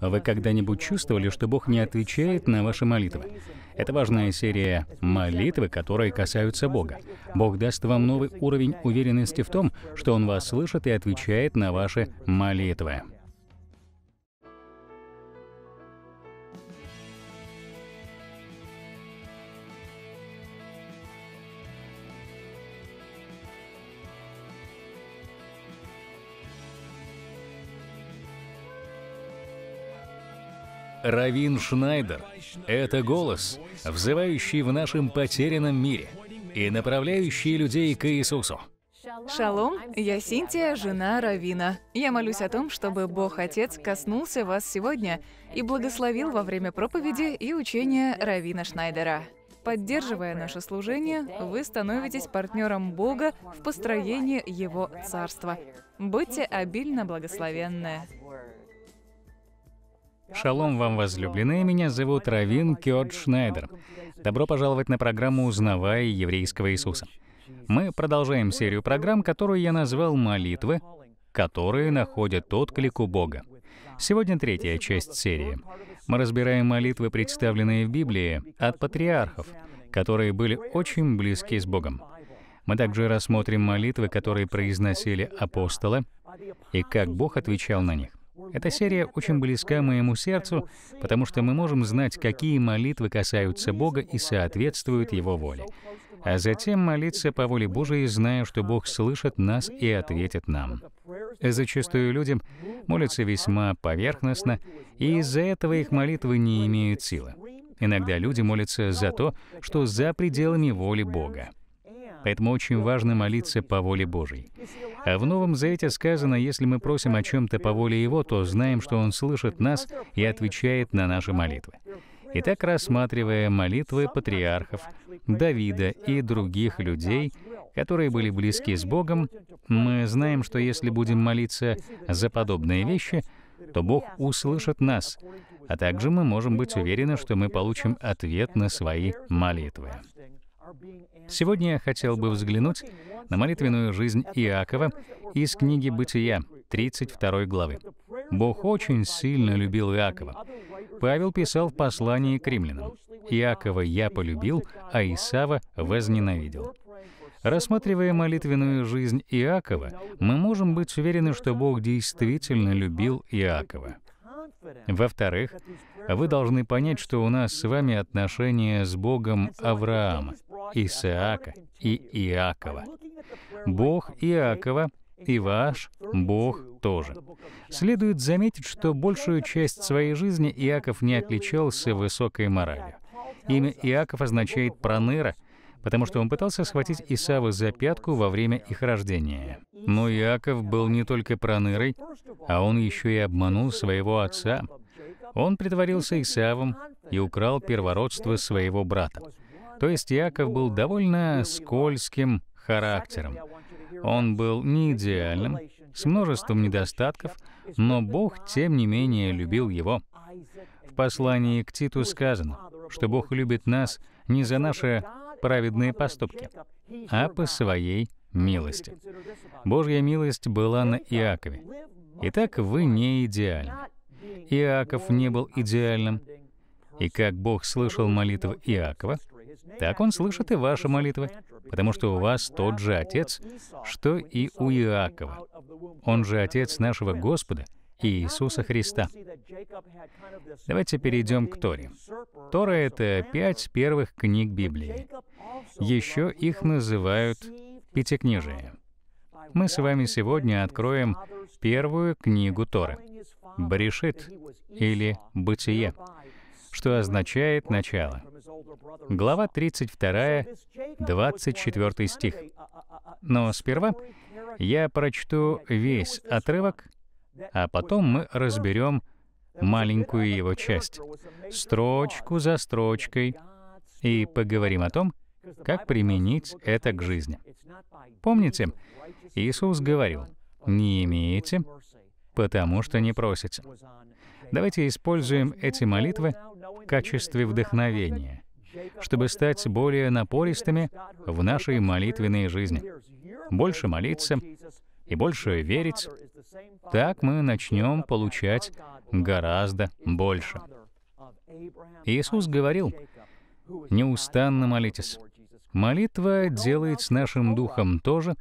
Вы когда-нибудь чувствовали, что Бог не отвечает на ваши молитвы? Это важная серия молитвы, которые касаются Бога. Бог даст вам новый уровень уверенности в том, что Он вас слышит и отвечает на ваши молитвы. Равин Шнайдер — это голос, взывающий в нашем потерянном мире и направляющий людей к Иисусу. Шалом, я Синтия, жена Равина. Я молюсь о том, чтобы Бог Отец коснулся вас сегодня и благословил во время проповеди и учения Равина Шнайдера. Поддерживая наше служение, вы становитесь партнером Бога в построении Его Царства. Будьте обильно благословенны. Шалом вам, возлюбленные, меня зовут Равин Кёрд Шнайдер. Добро пожаловать на программу «Узнавая еврейского Иисуса». Мы продолжаем серию программ, которую я назвал «Молитвы», которые находят отклик у Бога. Сегодня третья часть серии. Мы разбираем молитвы, представленные в Библии, от патриархов, которые были очень близки с Богом. Мы также рассмотрим молитвы, которые произносили апостолы, и как Бог отвечал на них. Эта серия очень близка моему сердцу, потому что мы можем знать, какие молитвы касаются Бога и соответствуют Его воле. А затем молиться по воле Божией, зная, что Бог слышит нас и ответит нам. Зачастую людям молятся весьма поверхностно, и из-за этого их молитвы не имеют силы. Иногда люди молятся за то, что за пределами воли Бога. Поэтому очень важно молиться по воле Божьей. А в Новом Завете сказано, если мы просим о чем-то по воле Его, то знаем, что Он слышит нас и отвечает на наши молитвы. Итак, рассматривая молитвы патриархов, Давида и других людей, которые были близки с Богом, мы знаем, что если будем молиться за подобные вещи, то Бог услышит нас, а также мы можем быть уверены, что мы получим ответ на свои молитвы. Сегодня я хотел бы взглянуть на молитвенную жизнь Иакова из книги «Бытия», 32 главы. Бог очень сильно любил Иакова. Павел писал в послании к римлянам. «Иакова я полюбил, а Исава возненавидел». Рассматривая молитвенную жизнь Иакова, мы можем быть уверены, что Бог действительно любил Иакова. Во-вторых, вы должны понять, что у нас с вами отношения с Богом Авраама, Исаака и Иакова. Бог Иакова и ваш Бог тоже. Следует заметить, что большую часть своей жизни Иаков не отличался высокой моралью. Имя Иаков означает «проныра», потому что он пытался схватить Исава за пятку во время их рождения. Но Иаков был не только пронырой, а он еще и обманул своего отца. Он притворился Исавом и украл первородство своего брата. То есть Иаков был довольно скользким характером. Он был не идеальным, с множеством недостатков, но Бог, тем не менее, любил его. В послании к Титу сказано, что Бог любит нас не за наши праведные поступки, а по своей милости. Божья милость была на Иакове. Итак, вы не идеальны. Иаков не был идеальным. И как Бог слышал молитвы Иакова, так Он слышит и ваши молитвы, потому что у вас тот же Отец, что и у Иакова. Он же Отец нашего Господа и Иисуса Христа. Давайте перейдем к Торе. Тора — это пять первых книг Библии. Еще их называют Пятикнижие. Мы с вами сегодня откроем первую книгу Торы — Баришит или Бытие, что означает «начало». Глава 32, 24 стих. Но сперва я прочту весь отрывок, а потом мы разберем маленькую его часть, строчку за строчкой, и поговорим о том, как применить это к жизни. Помните, Иисус говорил, «Не имеете, потому что не просите». Давайте используем эти молитвы в качестве вдохновения, чтобы стать более напористыми в нашей молитвенной жизни, больше молиться и больше верить, так мы начнем получать гораздо больше. Иисус говорил, «Неустанно молитесь». Молитва делает с нашим духом то же,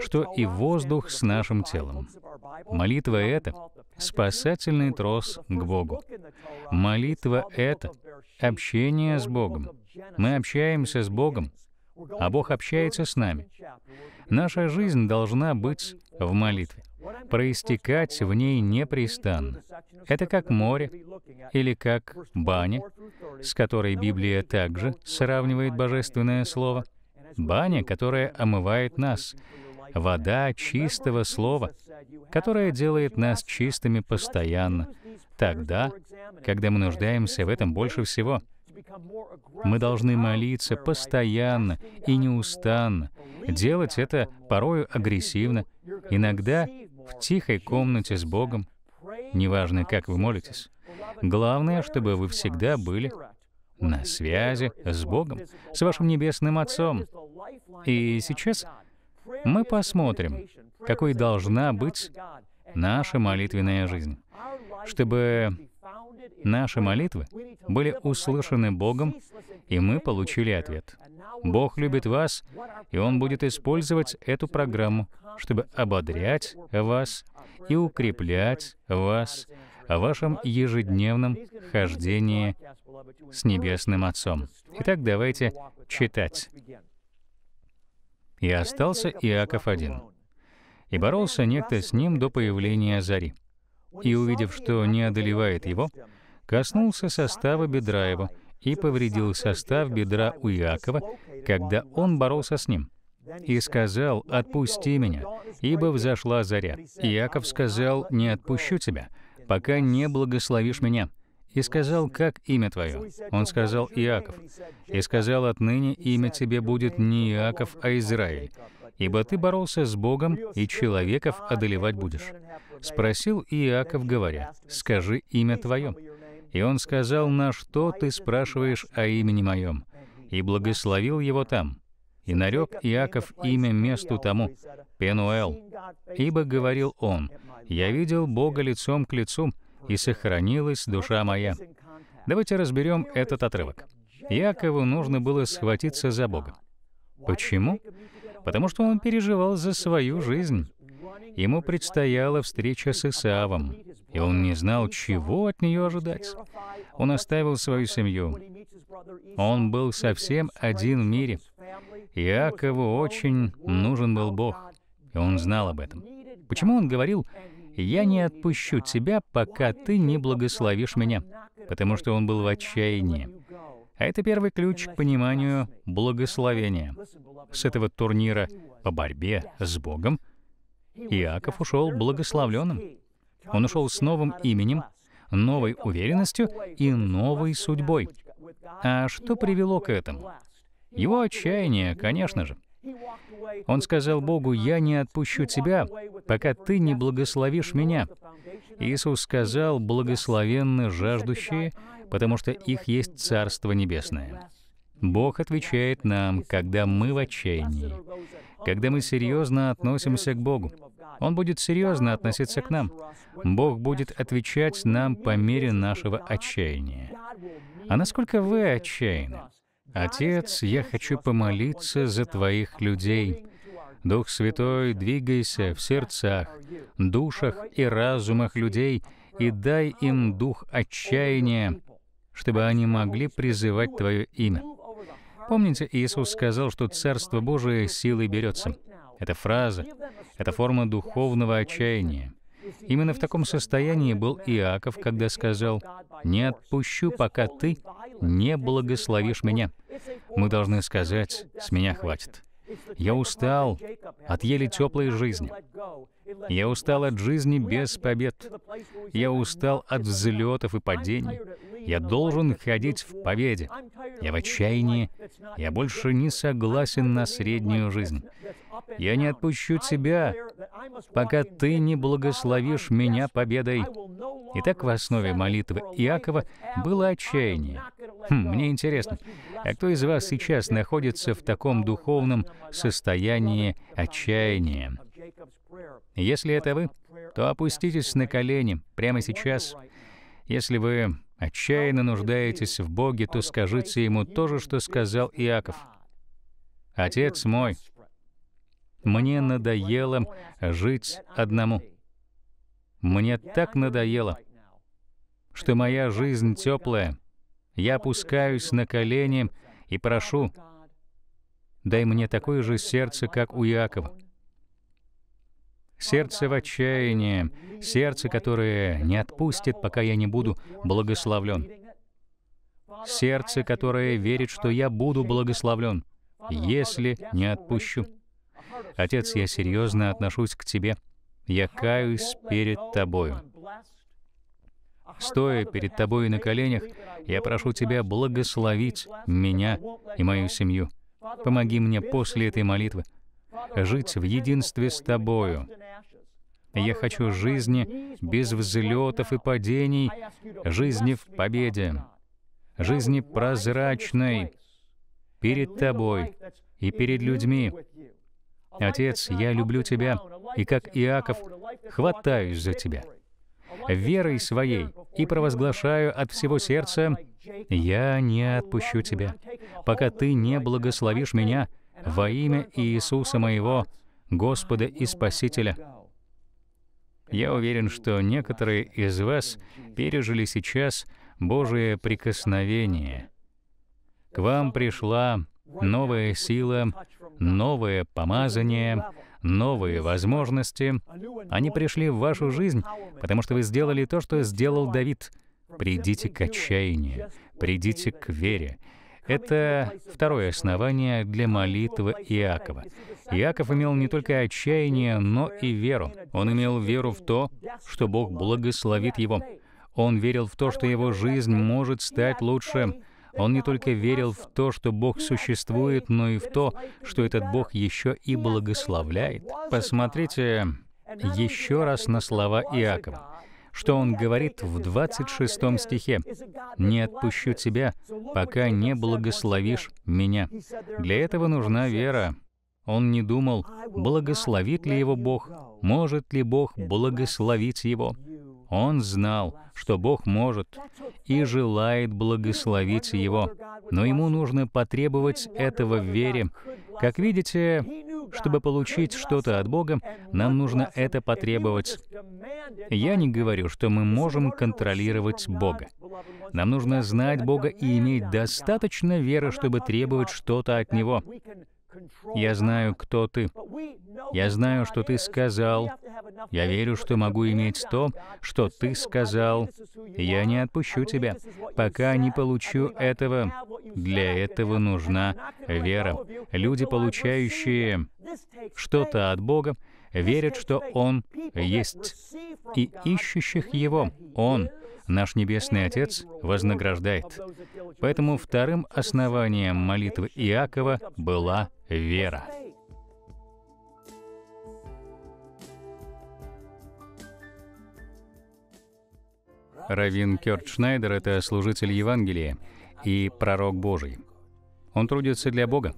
что и воздух с нашим телом. Молитва — это спасательный трос к Богу. Молитва — это общение с Богом. Мы общаемся с Богом, а Бог общается с нами. Наша жизнь должна быть в молитве, проистекать в ней непрестанно. Это как море или как баня, с которой Библия также сравнивает Божественное Слово. Баня, которая омывает нас, вода чистого Слова, которая делает нас чистыми постоянно, тогда, когда мы нуждаемся в этом больше всего. Мы должны молиться постоянно и неустанно, делать это порою агрессивно, иногда в тихой комнате с Богом, неважно, как вы молитесь. Главное, чтобы вы всегда были на связи с Богом, с вашим Небесным Отцом. И сейчас мы посмотрим, какой должна быть наша молитвенная жизнь, чтобы наши молитвы были услышаны Богом, и мы получили ответ. Бог любит вас, и Он будет использовать эту программу, чтобы ободрять вас и укреплять вас в вашем ежедневном хождении с Небесным Отцом. Итак, давайте читать. «И остался Иаков один, и боролся некто с ним до появления зари. И, увидев, что не одолевает его, коснулся состава бедра его и повредил состав бедра у Иакова, когда он боролся с ним. И сказал, «Отпусти меня, ибо взошла заря». Иаков сказал, «Не отпущу тебя, пока не благословишь меня». И сказал, «Как имя твое?» Он сказал, «Иаков». И сказал, «Отныне имя тебе будет не Иаков, а Израиль, ибо ты боролся с Богом, и человеков одолевать будешь». Спросил Иаков, говоря, «Скажи имя твое». И он сказал, «На что ты спрашиваешь о имени моем?» И благословил его там. И нарек Иаков имя месту тому, Пенуэл, ибо говорил он, «Я видел Бога лицом к лицу, и сохранилась душа моя». Давайте разберем этот отрывок. Иакову нужно было схватиться за Бога. Почему? Потому что он переживал за свою жизнь. Ему предстояла встреча с Исавом, и он не знал, чего от нее ожидать. Он оставил свою семью. Он был совсем один в мире. Иакову очень нужен был Бог, и он знал об этом. Почему он говорил, «Я не отпущу тебя, пока ты не благословишь меня», потому что он был в отчаянии. А это первый ключ к пониманию благословения. С этого турнира по борьбе с Богом Иаков ушел благословленным. Он ушел с новым именем, новой уверенностью и новой судьбой. А что привело к этому? Его отчаяние, конечно же. Он сказал Богу, «Я не отпущу тебя, пока ты не благословишь меня». Иисус сказал, «Благословенны жаждущие, потому что их есть Царство Небесное». Бог отвечает нам, когда мы в отчаянии, когда мы серьезно относимся к Богу. Он будет серьезно относиться к нам. Бог будет отвечать нам по мере нашего отчаяния. А насколько вы отчаянны? Отец, я хочу помолиться за Твоих людей. Дух Святой, двигайся в сердцах, душах и разумах людей и дай им дух отчаяния, чтобы они могли призывать Твое имя. Помните, Иисус сказал, что Царство Божие силой берется. Эта фраза — это форма духовного отчаяния. Именно в таком состоянии был Иаков, когда сказал, «Не отпущу, пока ты не благословишь меня». Мы должны сказать, «С меня хватит». Я устал от еле теплой жизни. Я устал от жизни без побед. Я устал от взлетов и падений. Я должен ходить в победе. Я в отчаянии. Я больше не согласен на среднюю жизнь. Я не отпущу тебя, пока ты не благословишь меня победой. Итак, в основе молитвы Иакова было отчаяние. Хм, мне интересно, а кто из вас сейчас находится в таком духовном состоянии отчаяния? Если это вы, то опуститесь на колени прямо сейчас. Если вы отчаянно нуждаетесь в Боге, то скажите Ему то же, что сказал Иаков. «Отец мой, мне надоело жить одному. Мне так надоело, что моя жизнь теплая. Я опускаюсь на колени и прошу, дай мне такое же сердце, как у Иакова. Сердце в отчаянии, сердце, которое не отпустит, пока я не буду благословлен. Сердце, которое верит, что я буду благословлен, если не отпущу. Отец, я серьезно отношусь к Тебе. Я каюсь перед Тобою. Стоя перед Тобой на коленях, я прошу Тебя благословить меня и мою семью. Помоги мне после этой молитвы жить в единстве с Тобою. Я хочу жизни без взлетов и падений, жизни в победе, жизни прозрачной перед Тобой и перед людьми. Отец, я люблю Тебя, и как Иаков хватаюсь за Тебя. Верой своей и провозглашаю от всего сердца, я не отпущу Тебя, пока Ты не благословишь меня во имя Иисуса моего, Господа и Спасителя. Я уверен, что некоторые из вас пережили сейчас Божие прикосновение. К вам пришла новая сила, новое помазание, новые возможности. Они пришли в вашу жизнь, потому что вы сделали то, что сделал Давид. Придите к отчаянию, придите к вере, это второе основание для молитвы Иакова. Иаков имел не только отчаяние, но и веру. Он имел веру в то, что Бог благословит его. Он верил в то, что его жизнь может стать лучше. Он не только верил в то, что Бог существует, но и в то, что этот Бог еще и благословляет. Посмотрите еще раз на слова Иакова что он говорит в 26 стихе. «Не отпущу тебя, пока не благословишь меня». Для этого нужна вера. Он не думал, благословит ли его Бог, может ли Бог благословить его. Он знал, что Бог может и желает благословить его, но ему нужно потребовать этого в вере. Как видите, чтобы получить что-то от Бога, нам нужно это потребовать. Я не говорю, что мы можем контролировать Бога. Нам нужно знать Бога и иметь достаточно веры, чтобы требовать что-то от Него. Я знаю, кто ты. Я знаю, что ты сказал. Я верю, что могу иметь то, что ты сказал. Я не отпущу тебя, пока не получу этого. Для этого нужна вера. Люди, получающие что-то от Бога, верят, что Он есть, и ищущих Его Он — наш Небесный Отец вознаграждает. Поэтому вторым основанием молитвы Иакова была вера. Равин Кёрт Шнайдер — это служитель Евангелия и пророк Божий. Он трудится для Бога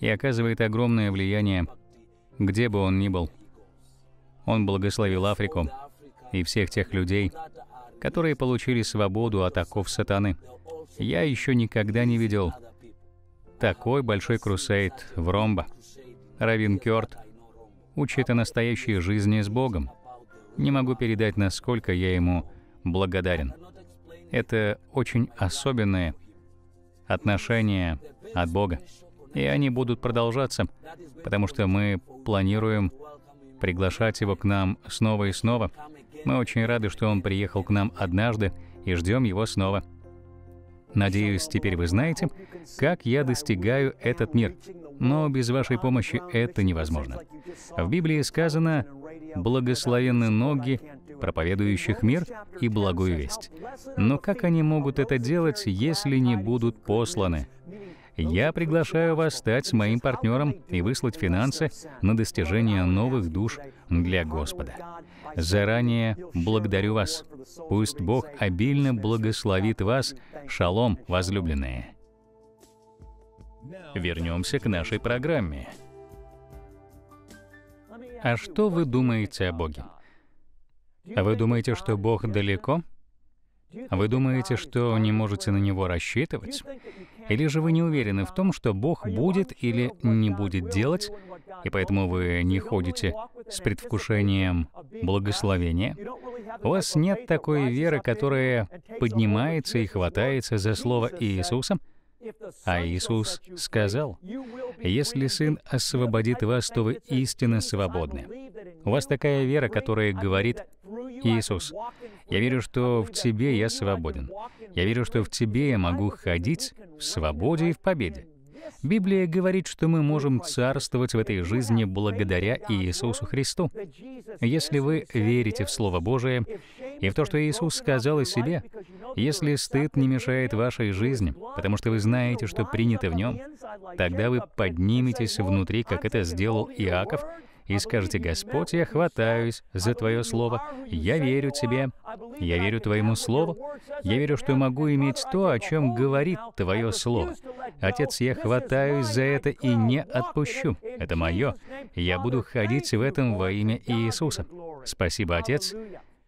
и оказывает огромное влияние, где бы он ни был. Он благословил Африку и всех тех людей, которые получили свободу от оков сатаны. Я еще никогда не видел такой большой крусейд в Ромбо. Равин Кёрт учит о настоящей жизни с Богом. Не могу передать, насколько я ему благодарен. Это очень особенные отношения от Бога. И они будут продолжаться, потому что мы планируем приглашать его к нам снова и снова. Мы очень рады, что он приехал к нам однажды и ждем его снова. Надеюсь, теперь вы знаете, как я достигаю этот мир. Но без вашей помощи это невозможно. В Библии сказано «благословенны ноги, проповедующих мир и благую весть». Но как они могут это делать, если не будут посланы? Я приглашаю вас стать моим партнером и выслать финансы на достижение новых душ для Господа. Заранее благодарю вас. Пусть Бог обильно благословит вас. Шалом, возлюбленные. Вернемся к нашей программе. А что вы думаете о Боге? А вы думаете, что Бог далеко? Вы думаете, что не можете на Него рассчитывать? Или же вы не уверены в том, что Бог будет или не будет делать, и поэтому вы не ходите с предвкушением благословения? У вас нет такой веры, которая поднимается и хватается за Слово Иисуса? А Иисус сказал, «Если Сын освободит вас, то вы истинно свободны». У вас такая вера, которая говорит, «Иисус, я верю, что в Тебе я свободен. Я верю, что в Тебе я могу ходить в свободе и в победе. Библия говорит, что мы можем царствовать в этой жизни благодаря Иисусу Христу. Если вы верите в Слово Божие и в то, что Иисус сказал о себе, если стыд не мешает вашей жизни, потому что вы знаете, что принято в нем, тогда вы подниметесь внутри, как это сделал Иаков, и скажете, «Господь, я хватаюсь за Твое Слово, я верю Тебе, я верю Твоему Слову, я верю, что могу иметь то, о чем говорит Твое Слово. Отец, я хватаюсь за это и не отпущу. Это мое. Я буду ходить в этом во имя Иисуса. Спасибо, Отец.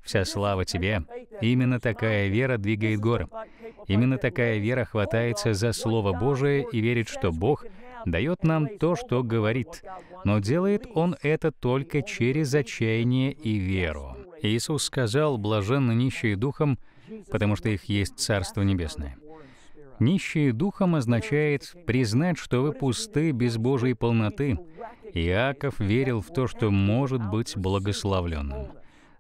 Вся слава Тебе. Именно такая вера двигает горы. Именно такая вера хватается за Слово Божие и верит, что Бог дает нам то, что говорит, но делает Он это только через отчаяние и веру. Иисус сказал, «Блаженны нищие духом, потому что их есть Царство Небесное». Нищие духом означает признать, что вы пусты без Божьей полноты. Иаков верил в то, что может быть благословленным.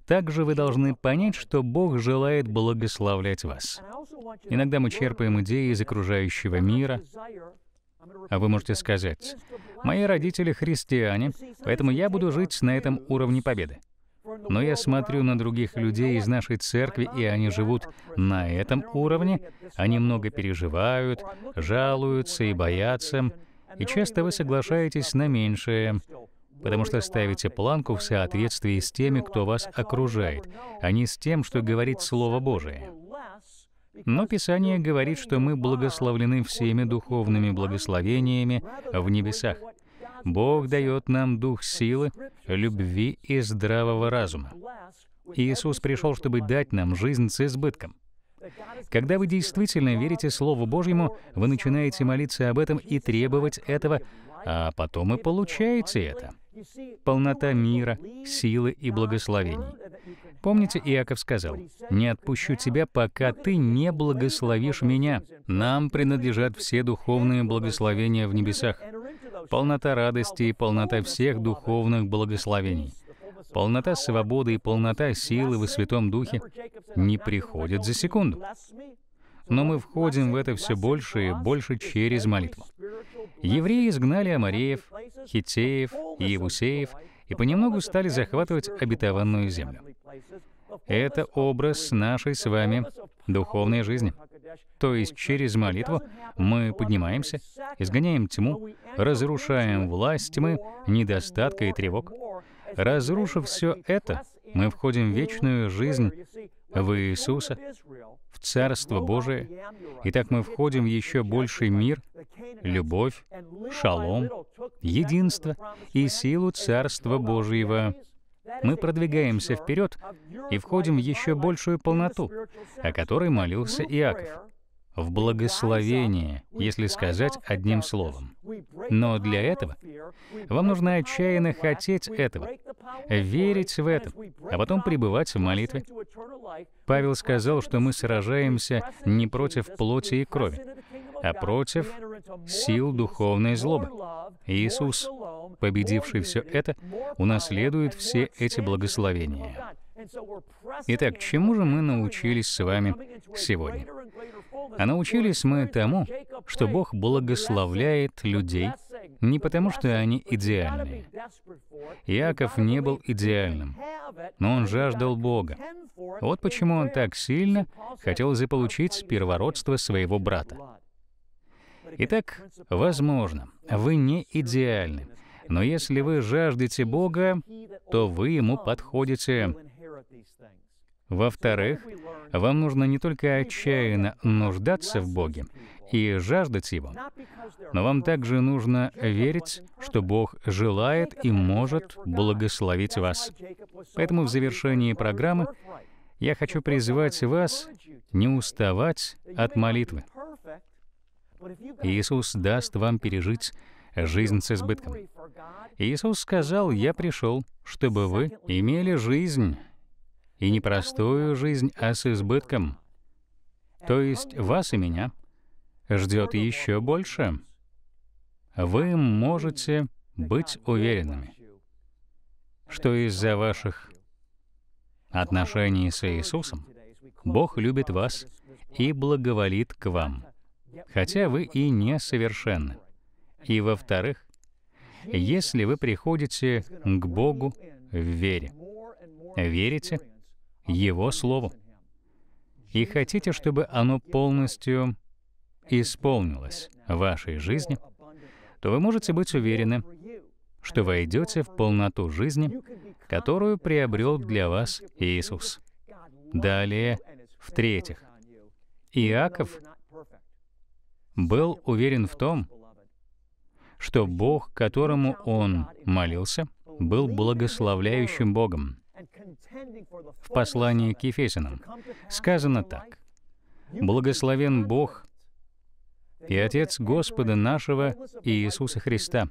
Также вы должны понять, что Бог желает благословлять вас. Иногда мы черпаем идеи из окружающего мира, вы можете сказать, «Мои родители христиане, поэтому я буду жить на этом уровне победы». Но я смотрю на других людей из нашей церкви, и они живут на этом уровне, они много переживают, жалуются и боятся, и часто вы соглашаетесь на меньшее, потому что ставите планку в соответствии с теми, кто вас окружает, а не с тем, что говорит Слово Божие. Но Писание говорит, что мы благословлены всеми духовными благословениями в небесах. Бог дает нам дух силы, любви и здравого разума. Иисус пришел, чтобы дать нам жизнь с избытком. Когда вы действительно верите Слову Божьему, вы начинаете молиться об этом и требовать этого, а потом и получаете это. Полнота мира, силы и благословений. Помните, Иаков сказал, «Не отпущу тебя, пока ты не благословишь меня». Нам принадлежат все духовные благословения в небесах полнота радости и полнота всех духовных благословений. Полнота свободы и полнота силы во Святом Духе не приходят за секунду. Но мы входим в это все больше и больше через молитву. Евреи изгнали амареев, хитеев и евусеев и понемногу стали захватывать обетованную землю. Это образ нашей с вами духовной жизни. То есть через молитву мы поднимаемся, изгоняем тьму, разрушаем власть тьмы, недостатка и тревог. Разрушив все это, мы входим в вечную жизнь в Иисуса, в Царство Божие. И так мы входим в еще больший мир, любовь, шалом, единство и силу Царства Божьего. Мы продвигаемся вперед и входим в еще большую полноту, о которой молился Иаков в благословение, если сказать одним словом. Но для этого вам нужно отчаянно хотеть этого, верить в это, а потом пребывать в молитве. Павел сказал, что мы сражаемся не против плоти и крови, а против сил духовной злобы. Иисус, победивший все это, унаследует все эти благословения. Итак, чему же мы научились с вами сегодня? А научились мы тому, что Бог благословляет людей не потому, что они идеальные. Иаков не был идеальным, но он жаждал Бога. Вот почему он так сильно хотел заполучить первородство своего брата. Итак, возможно, вы не идеальны, но если вы жаждете Бога, то вы ему подходите Во-вторых, вам нужно не только отчаянно нуждаться в Боге и жаждать Его, но вам также нужно верить, что Бог желает и может благословить вас. Поэтому в завершении программы я хочу призвать вас не уставать от молитвы. Иисус даст вам пережить жизнь с избытком. Иисус сказал, «Я пришел, чтобы вы имели жизнь, и не простую жизнь, а с избытком». То есть вас и меня ждет еще больше. Вы можете быть уверенными, что из-за ваших отношений с Иисусом Бог любит вас и благоволит к вам, хотя вы и несовершенны. И во-вторых, если вы приходите к Богу в вере, верите Его Слову и хотите, чтобы оно полностью исполнилось в вашей жизни, то вы можете быть уверены, что войдете в полноту жизни, которую приобрел для вас Иисус. Далее, в-третьих, Иаков был уверен в том, что Бог, которому он молился, был благословляющим Богом. В послании к Ефесянам сказано так. «Благословен Бог и Отец Господа нашего Иисуса Христа,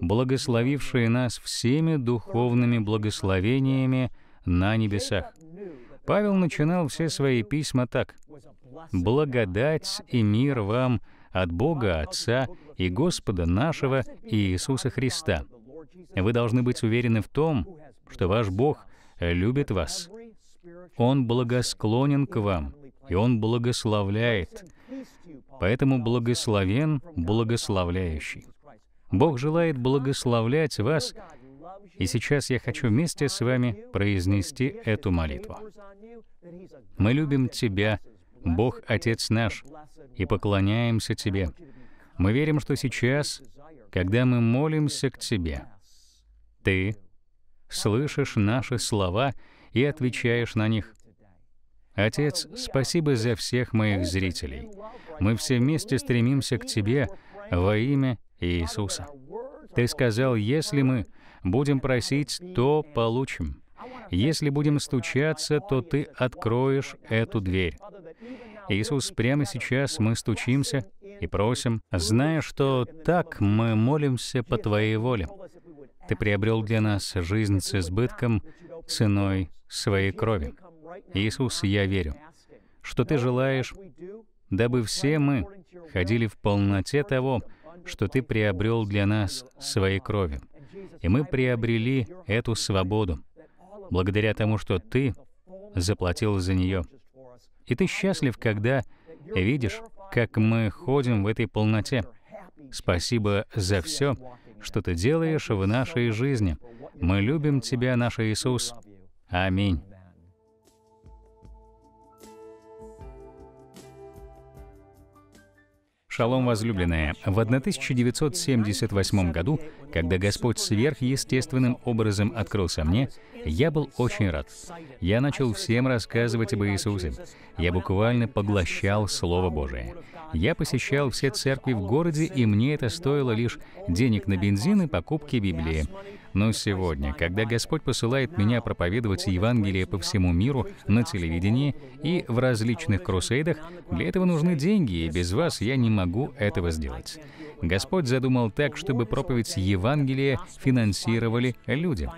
благословивший нас всеми духовными благословениями на небесах». Павел начинал все свои письма так. «Благодать и мир вам от Бога Отца и Господа нашего Иисуса Христа. Вы должны быть уверены в том, что ваш Бог любит вас. Он благосклонен к вам, и Он благословляет. Поэтому благословен благословляющий. Бог желает благословлять вас, и сейчас я хочу вместе с вами произнести эту молитву. Мы любим Тебя, Бог Отец наш, и поклоняемся Тебе. Мы верим, что сейчас, когда мы молимся к Тебе, Ты слышишь наши слова и отвечаешь на них. Отец, спасибо за всех моих зрителей. Мы все вместе стремимся к Тебе во имя Иисуса. Ты сказал, если мы будем просить, то получим. Если будем стучаться, то Ты откроешь эту дверь. Иисус, прямо сейчас мы стучимся и просим, зная, что так мы молимся по Твоей воле. Ты приобрел для нас жизнь с избытком ценой своей крови. Иисус, я верю, что Ты желаешь, дабы все мы ходили в полноте того, что Ты приобрел для нас своей крови. И мы приобрели эту свободу, благодаря тому, что Ты заплатил за нее. И ты счастлив, когда видишь, как мы ходим в этой полноте. Спасибо за все, что ты делаешь в нашей жизни. Мы любим Тебя, наш Иисус. Аминь. Шалом, возлюбленная. В 1978 году, когда Господь сверхъестественным образом открылся мне, я был очень рад. Я начал всем рассказывать об Иисусе. Я буквально поглощал Слово Божие. Я посещал все церкви в городе, и мне это стоило лишь денег на бензин и покупки Библии. Но сегодня, когда Господь посылает меня проповедовать Евангелие по всему миру на телевидении и в различных крусейдах, для этого нужны деньги, и без вас я не могу этого сделать. Господь задумал так, чтобы проповедь Евангелия финансировали люди.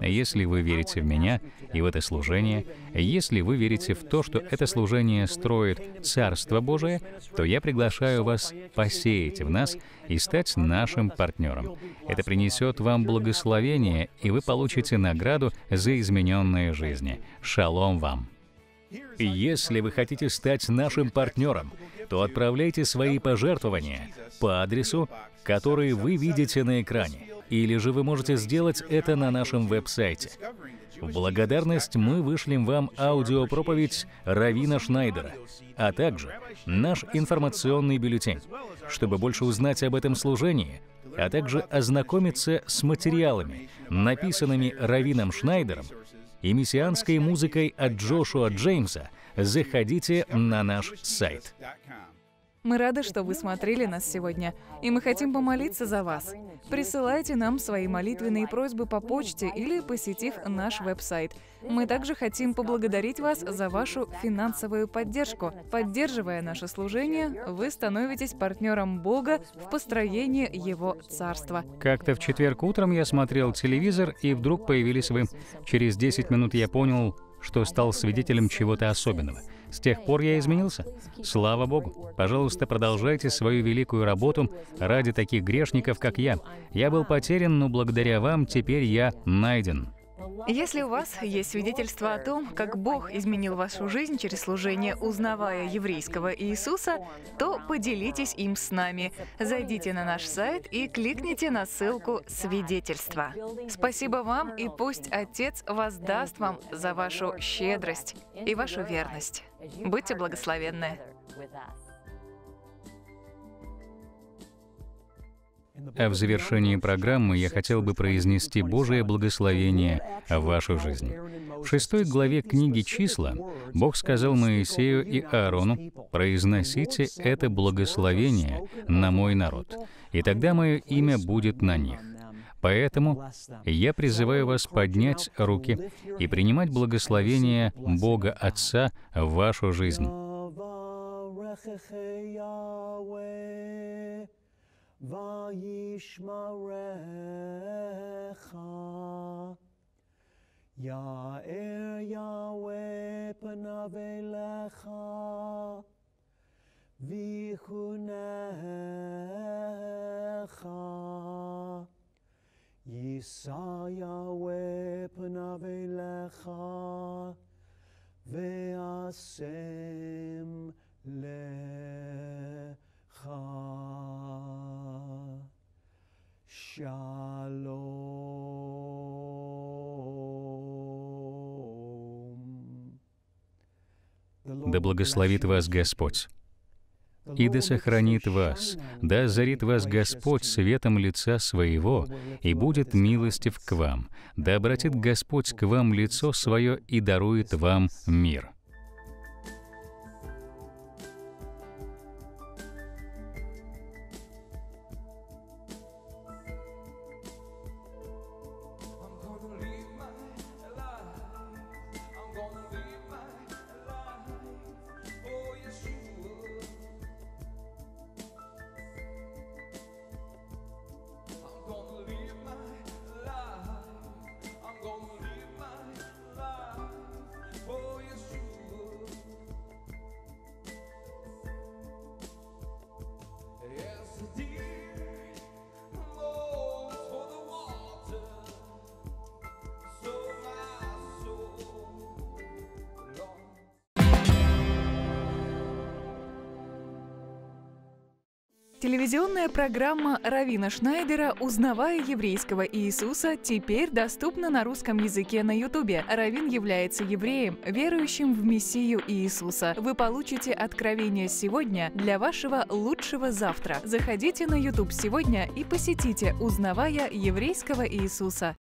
Если вы верите в меня и в это служение, если вы верите в то, что это служение строит Царство Божие, то я приглашаю вас посеять в нас и стать нашим партнером. Это принесет вам благословение, и вы получите награду за измененные жизни. Шалом вам! Если вы хотите стать нашим партнером, то отправляйте свои пожертвования по адресу, который вы видите на экране. Или же вы можете сделать это на нашем веб-сайте. В благодарность мы вышлем вам аудиопроповедь Равина Шнайдера, а также наш информационный бюллетень. Чтобы больше узнать об этом служении, а также ознакомиться с материалами, написанными Равином Шнайдером, и мессианской музыкой от Джошуа Джеймса, заходите на наш сайт. Мы рады, что вы смотрели нас сегодня, и мы хотим помолиться за вас. Присылайте нам свои молитвенные просьбы по почте или посетив наш веб-сайт. Мы также хотим поблагодарить вас за вашу финансовую поддержку. Поддерживая наше служение, вы становитесь партнером Бога в построении Его Царства. Как-то в четверг утром я смотрел телевизор, и вдруг появились вы. Через 10 минут я понял, что стал свидетелем чего-то особенного — с тех пор я изменился. Слава Богу. Пожалуйста, продолжайте свою великую работу ради таких грешников, как я. Я был потерян, но благодаря вам теперь я найден. Если у вас есть свидетельство о том, как Бог изменил вашу жизнь через служение, узнавая еврейского Иисуса, то поделитесь им с нами. Зайдите на наш сайт и кликните на ссылку «Свидетельство». Спасибо вам, и пусть Отец воздаст вам за вашу щедрость и вашу верность. Будьте благословенны. А в завершении программы я хотел бы произнести Божие благословение в вашу жизнь. В шестой главе книги «Числа» Бог сказал Моисею и Аарону, «Произносите это благословение на мой народ, и тогда мое имя будет на них». Поэтому я призываю вас поднять руки и принимать благословение Бога Отца в вашу жизнь. יאר יהוה פניו אליך ויחונך יישא יהוה פניו אליך והשם לך Да благословит вас Господь. И да сохранит вас, да озарит вас Господь светом лица своего, и будет милостив к вам, да обратит Господь к вам лицо свое и дарует вам мир. Телевизионная программа Равина Шнайдера «Узнавая еврейского Иисуса» теперь доступна на русском языке на Ютубе. Равин является евреем, верующим в Мессию Иисуса. Вы получите откровение сегодня для вашего лучшего завтра. Заходите на Ютуб сегодня и посетите «Узнавая еврейского Иисуса».